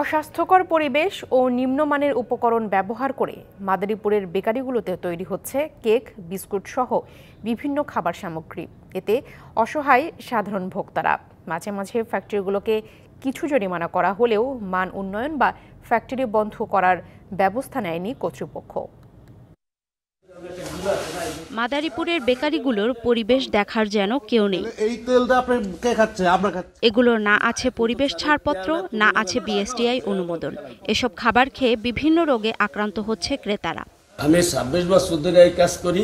অস্বাস্থ্যকর পরিবেশ ও নিম্নমানের উপকরণ ব্যবহার করে মাদারীপুরের বেকারিগুলোতে তৈরি হচ্ছে কেক, বিস্কুট সহ বিভিন্ন খাবার সামগ্রী। এতে অসহায় সাধারণ ভোক্তারা। মাঝে মাঝে ফ্যাক্টরিগুলোকে কিছু জরিমানা করা হলেও মান উন্নয়ন বা ফ্যাক্টরি বন্ধ করার ব্যবস্থা নেয়নি কর্তৃপক্ষ। মাদারীপুরের বেকারিগুলোর পরিবেশ দেখার যেন কেউ নেই। এই তেলটা আপনি কে খাচ্ছে? আমরা খাচ্ছি। এগুলোর না আছে পরিবেশ ছাড়পত্র না আছে বিএসটিআই অনুমোদন। এসব খাবার খেয়ে বিভিন্ন রোগে আক্রান্ত হচ্ছে ক্রেতারা। আমি ছাব্বিশ বছর ধরে এই কাজ করি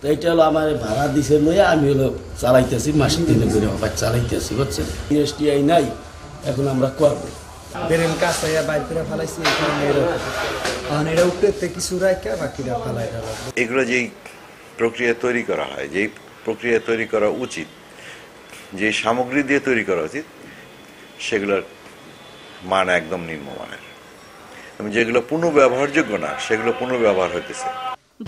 তো এটা হলো আমার ভাড়া দিছে লইয়া আমি হলো চালাইতেছি মাসে দিনে করে আবার চালাইতেছি বুঝছেন? এসটিআই নাই এখন আমরা করব। বেরেন কাছে বাইর করে ফেলাইছি এখানে এরকম এখন এটা উপরে কিছু রাখা বাকিটা ফেলাই এগুলো যেই প্রক্রিয়া তৈরি করা হয় যেই প্রক্রিয়া তৈরি করা উচিত যে সামগ্রী দিয়ে তৈরি করা উচিত সেগুলোর মান একদম নিম্নমানের। এবং যেগুলো পুনঃব্যবহারযোগ্য না সেগুলো পুনর্ব্যবহার হইতেছে।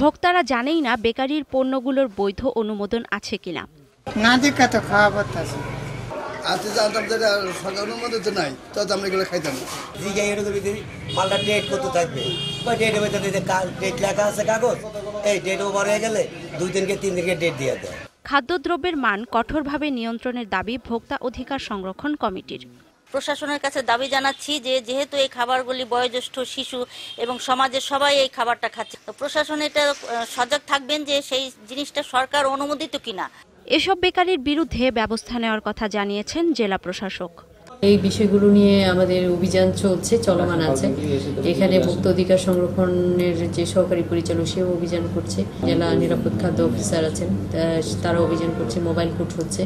ভোক্তারা জানেই না বেকারির পণ্যগুলোর বৈধ অনুমোদন আছে কিনা। না দেখা তো খাওয়া আজকে জানতাম যেটা সরকার অনুমোদিত নাই তত আমরা এগুলো খাইতাম না। জিজ্ঞাসা এর যদি মালটা ডেট কত থাকবে। বা ডেটের ভিতরে ডেট লেখা আছে কাগজ এই ডেট ওভার হয়ে গেলে দুই দিনকে তিন দিনকে ডেট দিয়ে দেয়। খাদ্যদ্রব্যের মান কঠোরভাবে নিয়ন্ত্রণের দাবি ভোক্তা অধিকার সংরক্ষণ কমিটির। প্রশাসনের কাছে দাবি জানাচ্ছি যে যেহেতু এই খাবারগুলি বয়োজ্যেষ্ঠ শিশু এবং সমাজের সবাই এই খাবারটা খাচ্ছে প্রশাসন এটা সজাগ থাকবেন যে সেই জিনিসটা সরকার অনুমোদিত কিনা। এসব বেকারির বিরুদ্ধে ব্যবস্থা নেওয়ার কথা জানিয়েছেন জেলা প্রশাসক। এই বিষয়গুলো নিয়ে আমাদের অভিযান চলছে চলমান আছে। এখানে ভুক্ত অধিকার সংরক্ষণের যে সহকারী পরিচালক সেও অভিযান করছে। জেলা নিরাপদ খাদ্য অফিসার আছেন তারা অভিযান করছে মোবাইল কোর্ট হচ্ছে।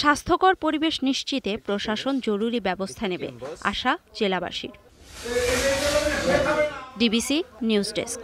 স্বাস্থ্যকর পরিবেশ নিশ্চিতে প্রশাসন জরুরি ব্যবস্থা নেবে আশা জেলাবাসীর। DBC news desk.